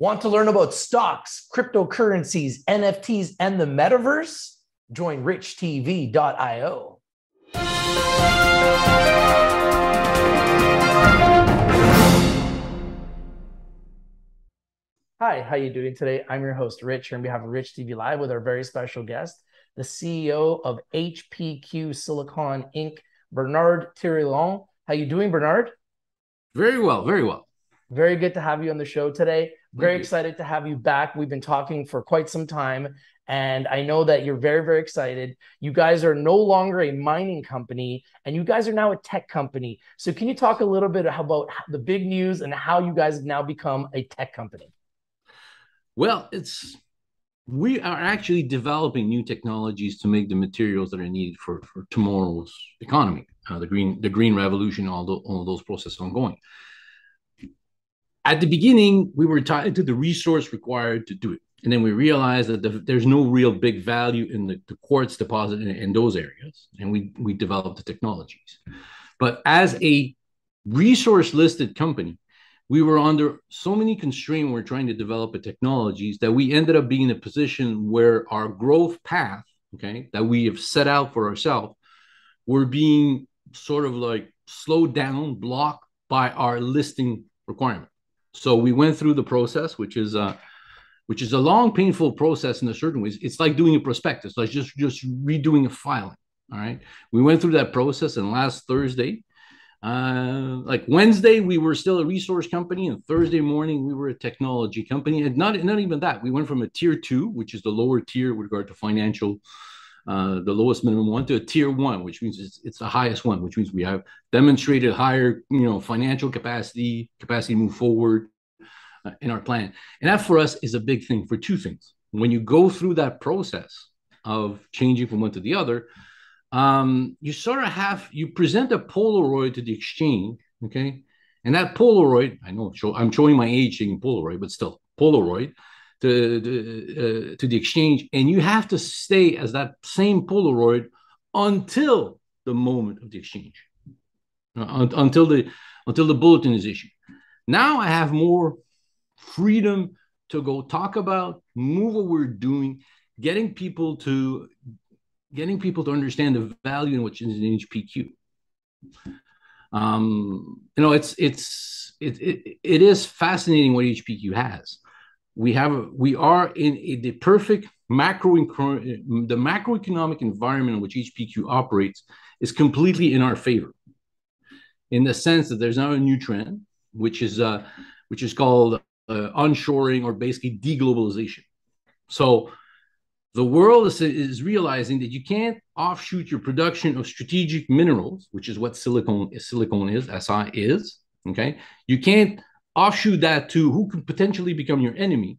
Want to learn about stocks, cryptocurrencies, NFTs, and the metaverse? Join richtv.io. Hi, how are you doing today? I'm your host, Rich, here on behalf of Rich TV Live with our very special guest, the CEO of HPQ Silicon Inc., Bernard Tourillon. How you doing, Bernard? Very well, very well. Very good to have you on the show today. Very excited to have you back. We've been talking for quite some time, and I know that you're very, very excited. You guys are no longer a mining company, and you guys are now a tech company. So, can you talk a little bit about the big news and how you guys have now become a tech company? Well, it's we are actually developing new technologies to make the materials that are needed for, for tomorrow's economy, uh, the green the green revolution, all, the, all those processes ongoing. At the beginning, we were tied to the resource required to do it, and then we realized that the, there's no real big value in the, the quartz deposit in, in those areas, and we we developed the technologies. But as a resource listed company, we were under so many constraints we're trying to develop the technologies that we ended up being in a position where our growth path okay that we have set out for ourselves were being sort of like slowed down blocked by our listing requirement so we went through the process which is uh which is a long painful process in a certain ways it's like doing a prospectus like just just redoing a filing all right we went through that process and last thursday uh, like Wednesday, we were still a resource company, and Thursday morning we were a technology company. And not not even that, we went from a tier two, which is the lower tier with regard to financial, uh, the lowest minimum one, to a tier one, which means it's, it's the highest one, which means we have demonstrated higher, you know, financial capacity, capacity to move forward uh, in our plan. And that for us is a big thing for two things. When you go through that process of changing from one to the other, um, you sort of have you present a Polaroid to the exchange, okay? And that Polaroid, I know show, I'm showing my age saying Polaroid, but still Polaroid to uh, to the exchange, and you have to stay as that same Polaroid until the moment of the exchange, uh, until the until the bulletin is issued. Now I have more freedom to go talk about, move what we're doing, getting people to getting people to understand the value in which is an HPQ. Um, you know, it's it's it, it it is fascinating what HPQ has. We have we are in the perfect macro the macroeconomic environment in which HPQ operates is completely in our favor, in the sense that there's now a new trend, which is uh, which is called uh, onshoring or basically deglobalization. So the world is, is realizing that you can't offshoot your production of strategic minerals, which is what silicon silicon is, SI is. Okay. You can't offshoot that to who could potentially become your enemy.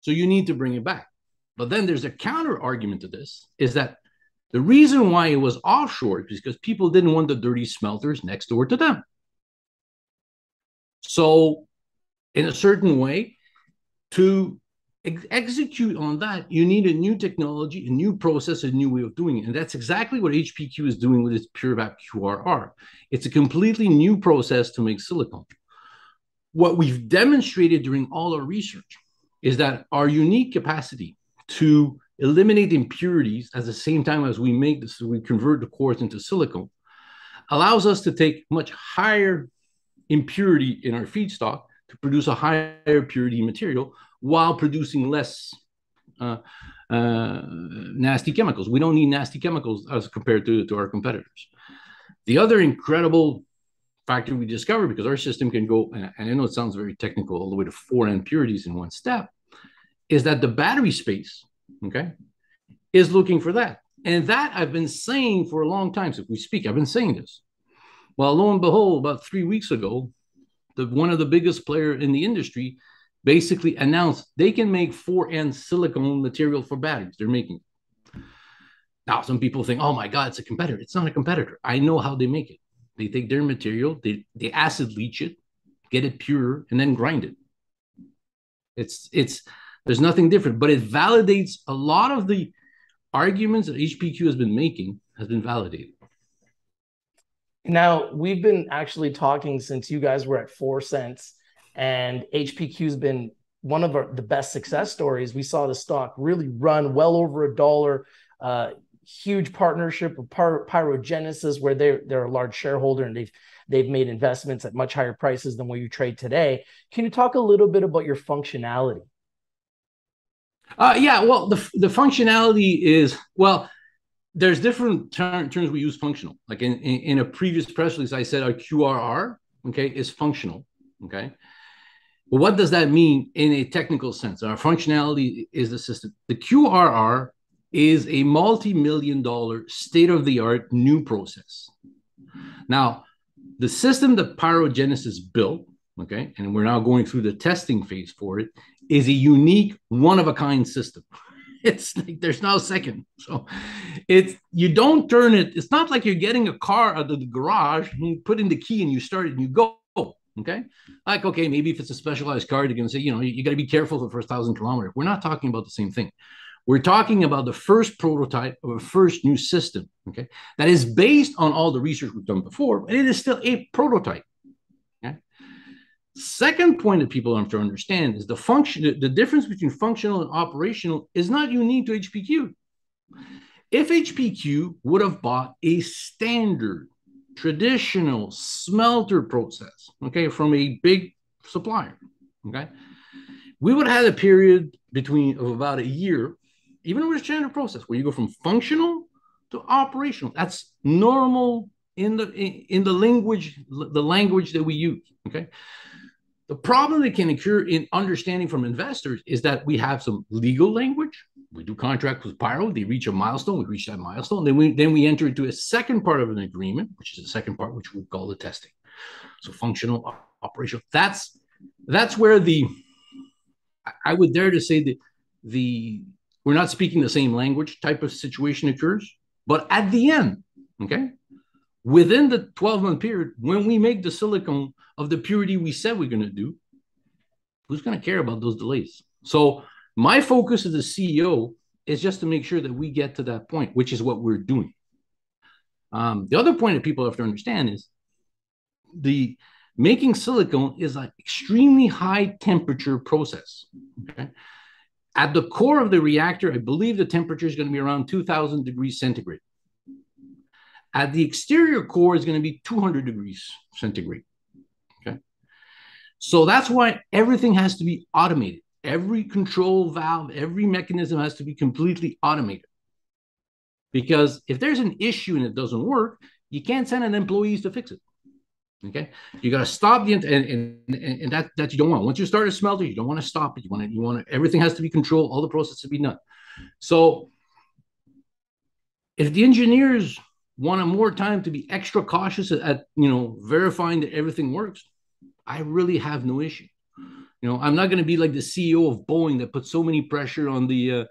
So you need to bring it back. But then there's a counter argument to this is that the reason why it was offshore is because people didn't want the dirty smelters next door to them. So, in a certain way, to ex- execute on that, you need a new technology, a new process, a new way of doing it. And that's exactly what HPQ is doing with its PureVap QRR. It's a completely new process to make silicon. What we've demonstrated during all our research is that our unique capacity to eliminate impurities at the same time as we make this, we convert the quartz into silicon, allows us to take much higher impurity in our feedstock to produce a higher purity material while producing less uh, uh, nasty chemicals. We don't need nasty chemicals as compared to, to our competitors. The other incredible factor we discovered, because our system can go, and I know it sounds very technical, all the way to four impurities in one step, is that the battery space, okay, is looking for that. And that I've been saying for a long time. So if we speak, I've been saying this. Well, lo and behold, about three weeks ago, the one of the biggest player in the industry basically announced they can make 4N silicone material for batteries. They're making Now, some people think, oh my God, it's a competitor. It's not a competitor. I know how they make it. They take their material, they, they acid leach it, get it pure, and then grind it. It's it's there's nothing different, but it validates a lot of the arguments that HPQ has been making has been validated. Now we've been actually talking since you guys were at four cents and HPQ's been one of our, the best success stories. We saw the stock really run well over a dollar. Uh, huge partnership with Py- Pyrogenesis, where they're they're a large shareholder and they've they've made investments at much higher prices than where you trade today. Can you talk a little bit about your functionality? Uh, yeah, well, the the functionality is well. There's different ter- terms we use functional. Like in, in, in a previous press release, I said our QRR, okay, is functional. Okay. Well, what does that mean in a technical sense? Our functionality is the system. The QRR is a multi-million dollar state-of-the-art new process. Now, the system that Pyrogenesis built, okay, and we're now going through the testing phase for it, is a unique, one-of-a-kind system. It's like there's no second. So it's you don't turn it, it's not like you're getting a car out of the garage and you put in the key and you start it and you go. Okay. Like, okay, maybe if it's a specialized car, you're going to say, you know, you, you got to be careful for the first thousand kilometers. We're not talking about the same thing. We're talking about the first prototype of a first new system, okay, that is based on all the research we've done before, but it is still a prototype. Okay. Second point that people have to understand is the function, the difference between functional and operational is not unique to HPQ. If HPQ would have bought a standard traditional smelter process, okay, from a big supplier, okay, we would have had a period between of about a year even with standard process where you go from functional to operational. That's normal in the in, in the language the language that we use. Okay. The problem that can occur in understanding from investors is that we have some legal language. We do contract with Pyro. They reach a milestone. We reach that milestone. Then we then we enter into a second part of an agreement, which is the second part, which we call the testing. So functional, operational. That's that's where the I would dare to say that the we're not speaking the same language type of situation occurs. But at the end, okay, within the 12 month period, when we make the silicon of the purity we said we're going to do, who's going to care about those delays? So, my focus as a CEO is just to make sure that we get to that point, which is what we're doing. Um, the other point that people have to understand is the making silicone is an extremely high temperature process. Okay? At the core of the reactor, I believe the temperature is going to be around 2000 degrees centigrade. At the exterior core is going to be 200 degrees centigrade. Okay. So that's why everything has to be automated. Every control valve, every mechanism has to be completely automated. Because if there's an issue and it doesn't work, you can't send an employees to fix it. Okay, you got to stop the and, and and that that you don't want. Once you start a smelter, you don't want to stop it. You want to you want everything has to be controlled. All the process to be done. So if the engineers want more time to be extra cautious at, at you know verifying that everything works, I really have no issue. You know, I'm not going to be like the CEO of Boeing that put so many pressure on the uh,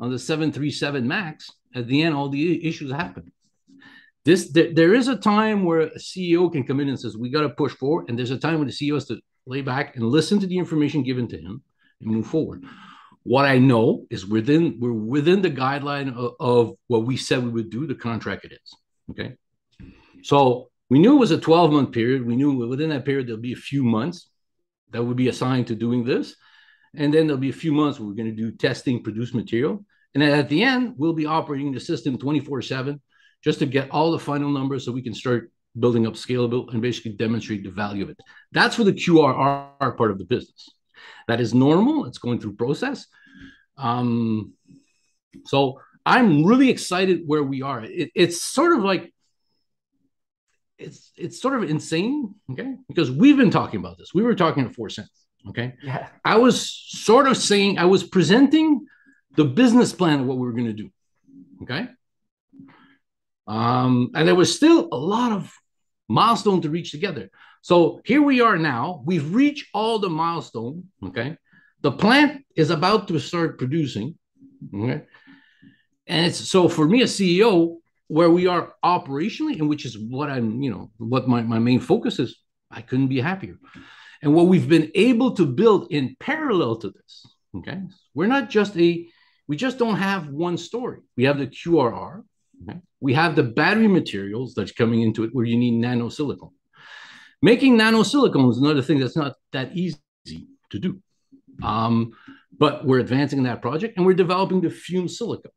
on the 737 Max. At the end, all the issues happen this there, is a time where a CEO can come in and says we got to push forward, and there's a time when the CEO has to lay back and listen to the information given to him and move forward. What I know is within we're within the guideline of, of what we said we would do. The contract it is okay. So we knew it was a 12 month period. We knew within that period there'll be a few months that would be assigned to doing this, and then there'll be a few months where we're going to do testing, produce material, and then at the end we'll be operating the system 24 seven just to get all the final numbers so we can start building up scalable and basically demonstrate the value of it. That's for the QRR part of the business. That is normal. It's going through process. Um, so I'm really excited where we are. It, it's sort of like it's it's sort of insane, okay? Because we've been talking about this. We were talking at four cents, okay? Yeah. I was sort of saying I was presenting the business plan of what we were going to do, okay? Um, and there was still a lot of milestone to reach together. So here we are now. We've reached all the milestone. Okay. The plant is about to start producing. Okay. And it's so for me, a CEO, where we are operationally, and which is what I'm, you know, what my, my main focus is, I couldn't be happier. And what we've been able to build in parallel to this, okay, we're not just a, we just don't have one story. We have the QRR, Okay? We have the battery materials that's coming into it where you need nanosilicon. Making nanosilicon is another thing that's not that easy. to do. Um, but we're advancing that project and we're developing the fume silica.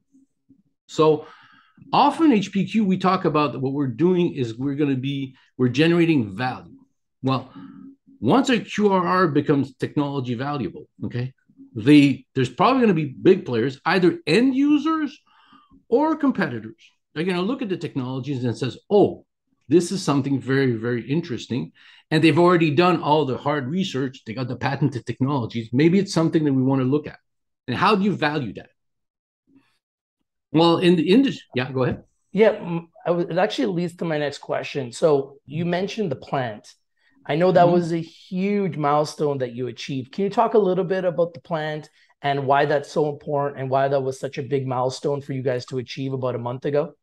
So often HPQ, we talk about what we're doing is we're going to be, we're generating value. Well, once a QRR becomes technology valuable, okay, the there's probably going to be big players, either end users or competitors. They're going to look at the technologies and says, "Oh, this is something very, very interesting," and they've already done all the hard research. They got the patented technologies. Maybe it's something that we want to look at. And how do you value that? Well, in the industry, yeah, go ahead. Yeah, it actually leads to my next question. So you mentioned the plant. I know that mm-hmm. was a huge milestone that you achieved. Can you talk a little bit about the plant and why that's so important and why that was such a big milestone for you guys to achieve about a month ago?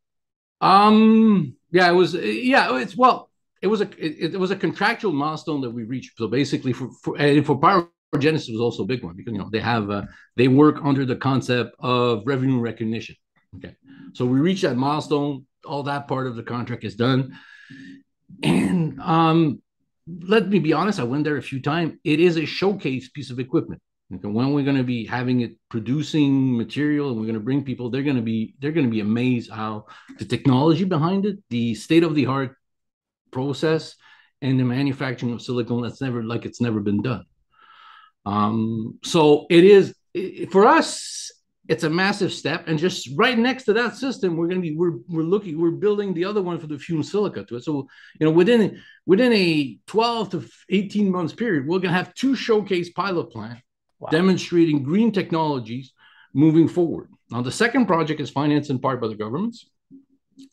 Um, yeah, it was. Yeah, it's well, it was a it, it was a contractual milestone that we reached. So basically, for for and for pyrogenesis was also a big one because you know they have uh, they work under the concept of revenue recognition. Okay, so we reached that milestone. All that part of the contract is done, and um, let me be honest, I went there a few times. It is a showcase piece of equipment. Okay, when we're going to be having it producing material and we're going to bring people, they're going to be they're going to be amazed how the technology behind it, the state of the art process, and the manufacturing of silicone that's never like it's never been done. Um, so it is it, for us it's a massive step and just right next to that system we're going to be we're, we're looking we're building the other one for the fume silica to it so you know within within a 12 to 18 months period we're going to have two showcase pilot plant wow. demonstrating green technologies moving forward now the second project is financed in part by the governments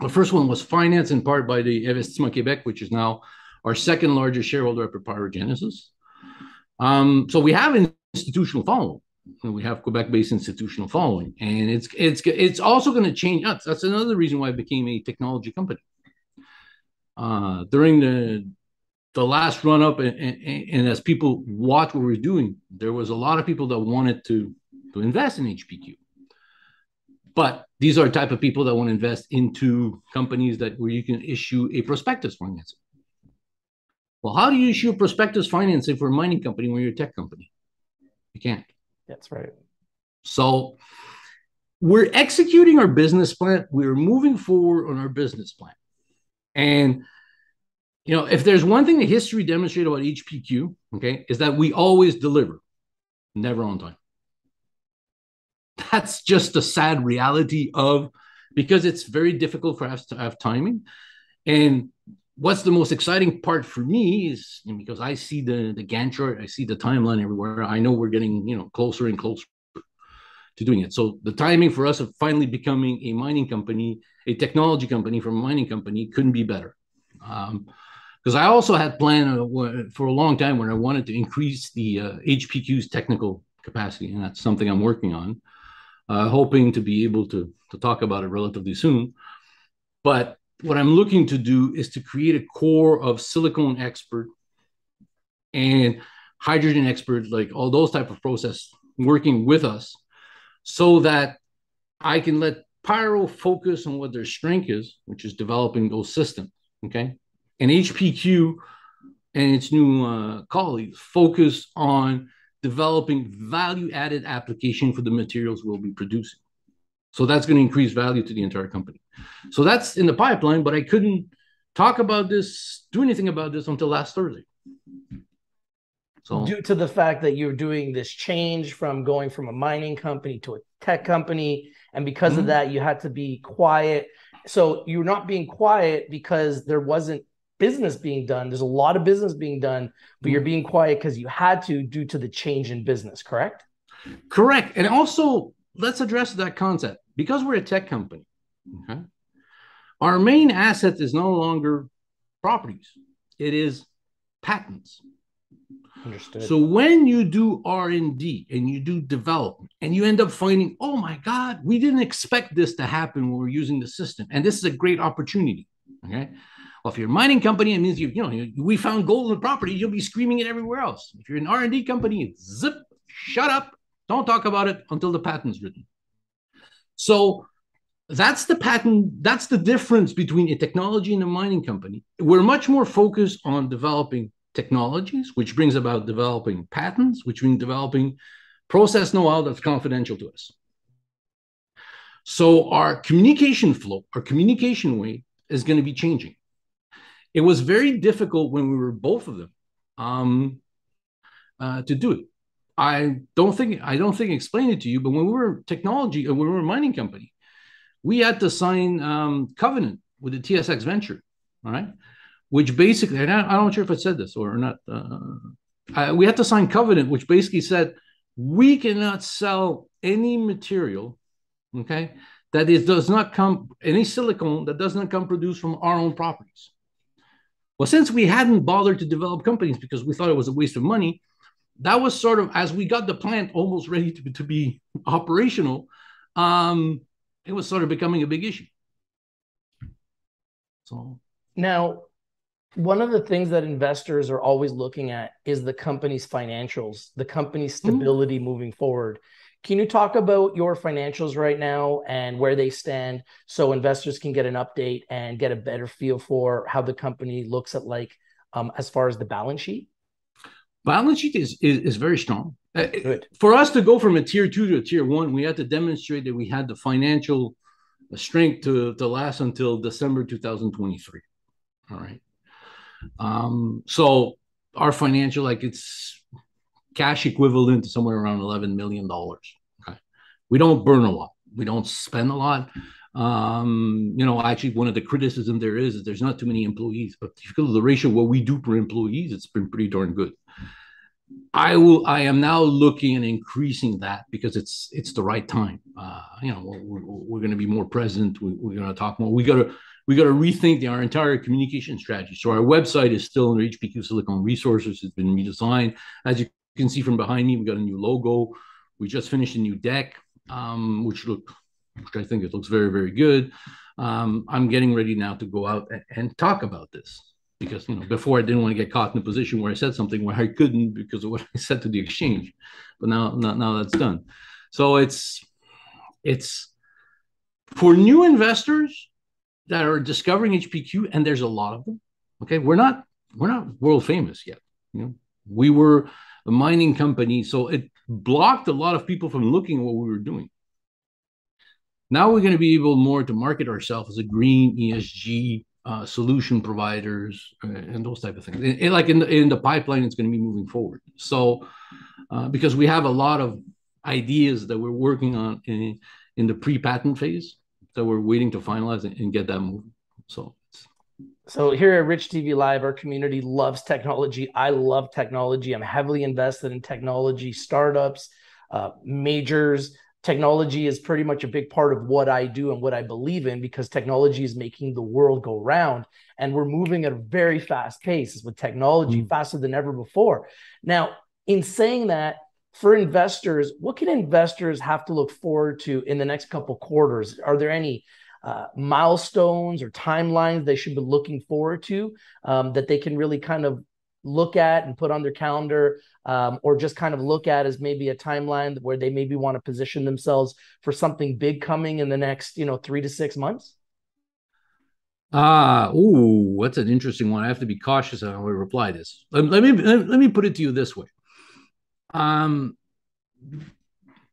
the first one was financed in part by the investissement quebec which is now our second largest shareholder after pyrogenesis um, so we have an institutional following we have Quebec-based institutional following, and it's it's it's also going to change us. That's another reason why it became a technology company. Uh, during the the last run up, and, and, and, as people watch what we're doing, there was a lot of people that wanted to to invest in HPQ. But these are type of people that want to invest into companies that where you can issue a prospectus financing. Well, how do you issue a prospectus financing for a mining company when you're a tech company? You can't. That's right. So we're executing our business plan. We're moving forward on our business plan. And you know, if there's one thing that history demonstrated about HPQ, okay, is that we always deliver, never on time. That's just a sad reality of because it's very difficult for us to have timing. And what's the most exciting part for me is because I see the the Gantt chart, I see the timeline everywhere. I know we're getting you know closer and closer to doing it. So the timing for us of finally becoming a mining company, a technology company from a mining company, couldn't be better. Um, Because I also had planned uh, for a long time when I wanted to increase the uh, HPQ's technical capacity, and that's something I'm working on, uh, hoping to be able to to talk about it relatively soon. But what I'm looking to do is to create a core of silicone expert and hydrogen expert, like all those type of process working with us so that I can let Pyro focus on what their strength is, which is developing those systems. Okay. And HPQ and its new uh, colleagues focus on developing value added application for the materials we'll be producing. So that's going to increase value to the entire company. So that's in the pipeline, but I couldn't talk about this, do anything about this until last Thursday. So due to the fact that you're doing this change from going from a mining company to a tech company, and because mm-hmm. of that, you had to be quiet. So you're not being quiet because there wasn't business being done. There's a lot of business being done, but you're mm. being quiet because you had to due to the change in business, correct? Correct. And also, let's address that concept because we're a tech company, okay, our main asset is no longer properties, it is patents. Understood. So when you do R&D and you do development and you end up finding, oh my God, we didn't expect this to happen when we're using the system. And this is a great opportunity. Okay. Well, if you're a mining company, it means you, you know, we found gold in the property, you'll be screaming it everywhere else. If you're an R&D company, zip, shut up, don't talk about it until the patent's written. So that's the patent. That's the difference between a technology and a mining company. We're much more focused on developing technologies, which brings about developing patents, which means developing process know-how that's confidential to us. So our communication flow, our communication way is going to be changing. It was very difficult when we were both of them um, uh, to do it. I don't think I don't think I explained it to you, but when we were technology, when we were a mining company, we had to sign um, covenant with the TSX Venture, all right, which basically, and I, not sure if I said this or not. Uh, I, we had to sign covenant, which basically said we cannot sell any material, okay, that is does not come any silicone that does not come produced from our own properties. Well, since we hadn't bothered to develop companies because we thought it was a waste of money, that was sort of as we got the plant almost ready to be, to be operational, um, it was sort of becoming a big issue. So now, one of the things that investors are always looking at is the company's financials, the company's mm-hmm. stability mm-hmm. moving forward. Can you talk about your financials right now and where they stand so investors can get an update and get a better feel for how the company looks at like um, as far as the balance sheet? Balance sheet is is, is very strong. Uh, Good. For us to go from a tier two to a tier one, we had to demonstrate that we had the financial strength to, to last until December 2023. All right. Um, so our financial, like it's cash equivalent to somewhere around $11 million. We don't burn a lot. We don't spend a lot. Um, you know, actually, one of the criticism there is, is there's not too many employees, but if you at the ratio what we do per employees, it's been pretty darn good. I will. I am now looking and increasing that because it's it's the right time. Uh, you know, we're, we're going to be more present. We, are going to talk more. We got to we got to rethink the, our entire communication strategy. So our website is still under HPQ Silicon Resources. It's been redesigned. As you can see from behind me, we got a new logo. We just finished a new deck, um, which look, which I think it looks very, very good. Um, I'm getting ready now to go out and, and, talk about this because you know before I didn't want to get caught in a position where I said something where I couldn't because of what I said to the exchange, but now, now, now that's done. So it's it's for new investors that are discovering HPQ, and there's a lot of them. Okay, we're not we're not world famous yet. You know, we were a mining company, so it blocked a lot of people from looking at what we were doing. Now we're going to be able more to market ourselves as a green ESG uh, solution providers uh, and those type of things. And, and like in the, in the pipeline, it's going to be moving forward. So uh, because we have a lot of ideas that we're working on in, in the pre-patent phase that we're waiting to finalize and, and get that moving. So so here at Rich TV Live, our community loves technology. I love technology. I'm heavily invested in technology, startups, uh, majors. Technology is pretty much a big part of what I do and what I believe in because technology is making the world go round. And we're moving at a very fast pace with technology, mm. faster than ever before. Now, in saying that, for investors, what can investors have to look forward to in the next couple quarters? Are there any uh, milestones or timelines they should be looking forward to um, that they can really kind of look at and put on their calendar um, or just kind of look at as maybe a timeline where they maybe want to position themselves for something big coming in the next you know three to six months? Ah ooh what's an interesting one. I have to be cautious on how i reply this. Let, let me let, let me put it to you this way. Um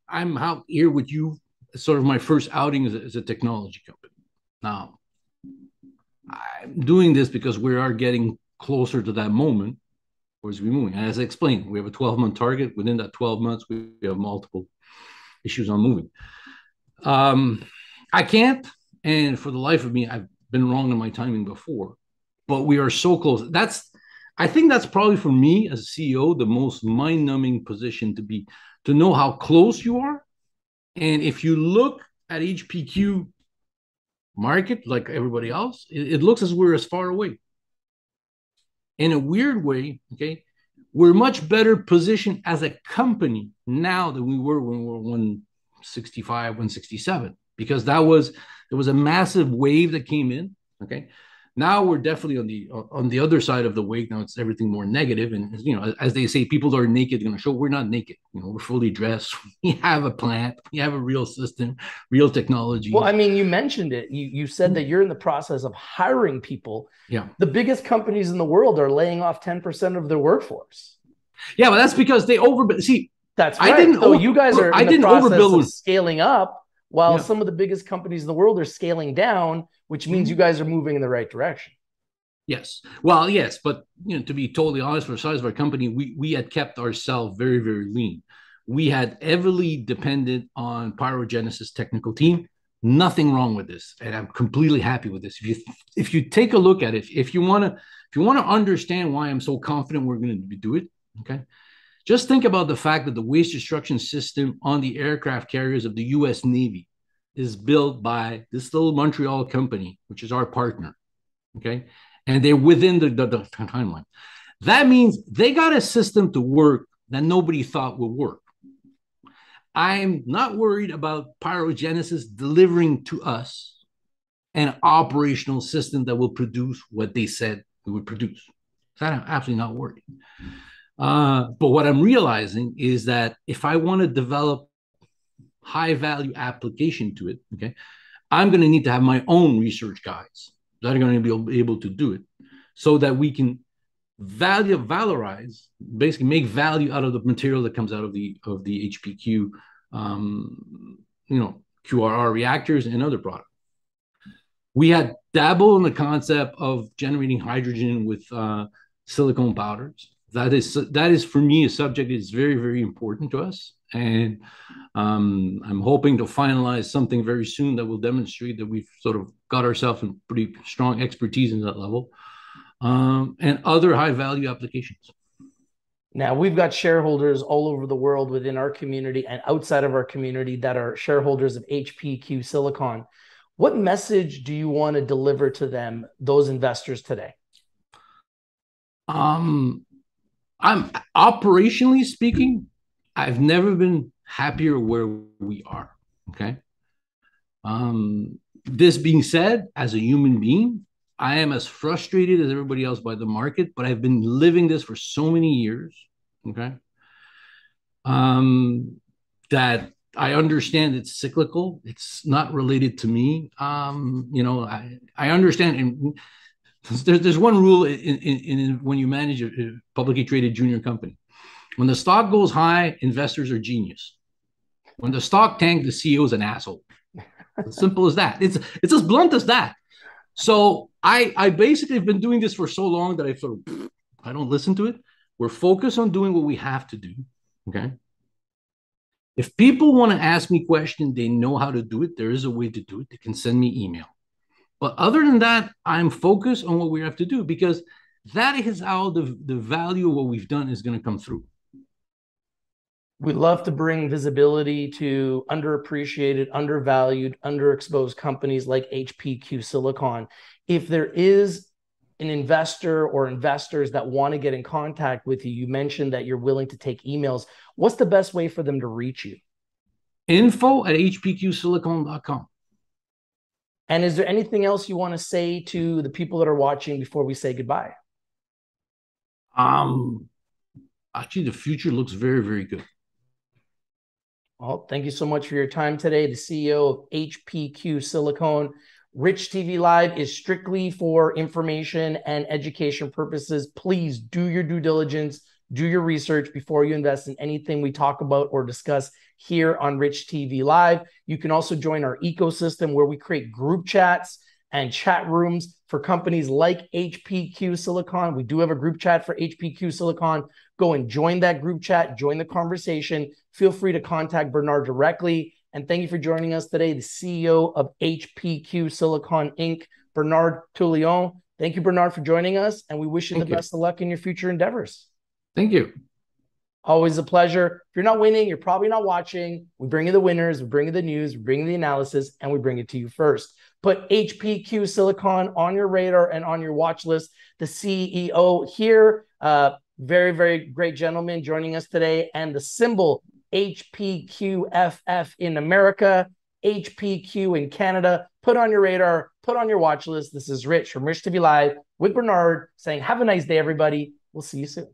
i'm out here with you sort of my first outing as a, as a technology company. Now, I'm doing this because we are getting closer to that moment as we moving. And as I explained, we have a 12 month target. Within that 12 months, we have multiple issues on moving. Um, I can't, and for the life of me, I've been wrong in my timing before, but we are so close. That's, I think that's probably for me as a CEO, the most mind numbing position to be to know how close you are and if you look at HPQ market like everybody else, it, it looks as we're as far away. In a weird way, okay, we're much better positioned as a company now than we were when we were 165, 167, because that was there was a massive wave that came in. Okay. Now we're definitely on the on the other side of the wake. Now it's everything more negative, and you know, as they say, people are naked going to show. We're not naked. You know, we're fully dressed. We have a plant. We have a real system, real technology. Well, I mean, you mentioned it. You you said that you're in the process of hiring people. Yeah. The biggest companies in the world are laying off ten percent of their workforce. Yeah, but that's because they over see. That's right. I didn't. So over, you guys are. I didn't overbuild. Scaling up while yeah. some of the biggest companies in the world are scaling down, which means you mm-hmm. guys are moving in the right direction. Yes. Well, yes, but you know, to be totally honest, for the size of our company, we we had kept ourselves very, very lean. We had heavily dependent on Pyrogenesis technical team. Nothing wrong with this, and I'm completely happy with this. If you if you take a look at it, if you want to if you want to understand why I'm so confident we're going to do it, okay, just think about the fact that the waste destruction system on the aircraft carriers of the US Navy is built by this little Montreal company, which is our partner. Okay. And they're within the, the, the timeline. That means they got a system to work that nobody thought would work. I'm not worried about pyrogenesis delivering to us an operational system that will produce what they said it would produce. So I'm absolutely not worried. Uh, but what I'm realizing is that if I want to develop high value application to it, okay, I'm going to need to have my own research guys that are going to be able to do it so that we can value valorize basically make value out of the material that comes out of the of the hpq um, you know qrr reactors and other products. We had dabbled in the concept of generating hydrogen with uh, silicone powders that is that is for me a subject that is very very important to us. And um, i'm hoping to finalize something very soon that will demonstrate that we've sort of got ourselves in pretty strong expertise in that level. Um, and other high value applications. Now we've got shareholders all over the world within our community and outside of our community that are shareholders of hpq silicon. What message do you want to deliver to them those investors today? Um I'm operationally speaking, I've never been happier where we are. Okay. Um, this being said, as a human being, I am as frustrated as everybody else by the market, but I've been living this for so many years. Okay. Um, that I understand it's cyclical. It's not related to me. Um, you know, I, I understand and there's, one rule in, in, in, when you manage a, a publicly traded junior company. When the stock goes high, investors are genius. When the stock tank, the CEO is an asshole. as simple as that. It's it's as blunt as that. So I I basically have been doing this for so long that I sort of I don't listen to it. We're focused on doing what we have to do. Okay. If people want to ask me questions, they know how to do it. There is a way to do it. They can send me email. But other than that, I'm focused on what we have to do because that is how the, the value of what we've done is going to come through. We love to bring visibility to underappreciated, undervalued, underexposed companies like HPQ Silicon. If there is an investor or investors that want to get in contact with you, you mentioned that you're willing to take emails. What's the best way for them to reach you? Info at hpqsilicon.com. And is there anything else you want to say to the people that are watching before we say goodbye? Um, actually, the future looks very, very good. Well, thank you so much for your time today. The CEO of HPQ Silicon. Rich TV Live is strictly for information and education purposes. Please do your due diligence, do your research before you invest in anything we talk about or discuss here on Rich TV Live. You can also join our ecosystem where we create group chats and chat rooms for companies like HPQ Silicon. We do have a group chat for HPQ Silicon. Go and join that group chat, join the conversation. Feel free to contact Bernard directly. And thank you for joining us today, the CEO of HPQ Silicon Inc., Bernard Tourillon. Thank you, Bernard, for joining us. And we wish you thank the you. best of luck in your future endeavors. Thank you. Always a pleasure. If you're not winning, you're probably not watching. We bring you the winners, we bring you the news, we bring you the analysis, and we bring it to you first. Put HPQ Silicon on your radar and on your watch list. The CEO here, uh, very, very great gentleman joining us today, and the symbol HPQFF in America. HPQ in Canada. Put on your radar, put on your watch list. This is Rich from Rich TV Live with Bernard saying, Have a nice day, everybody. We'll see you soon.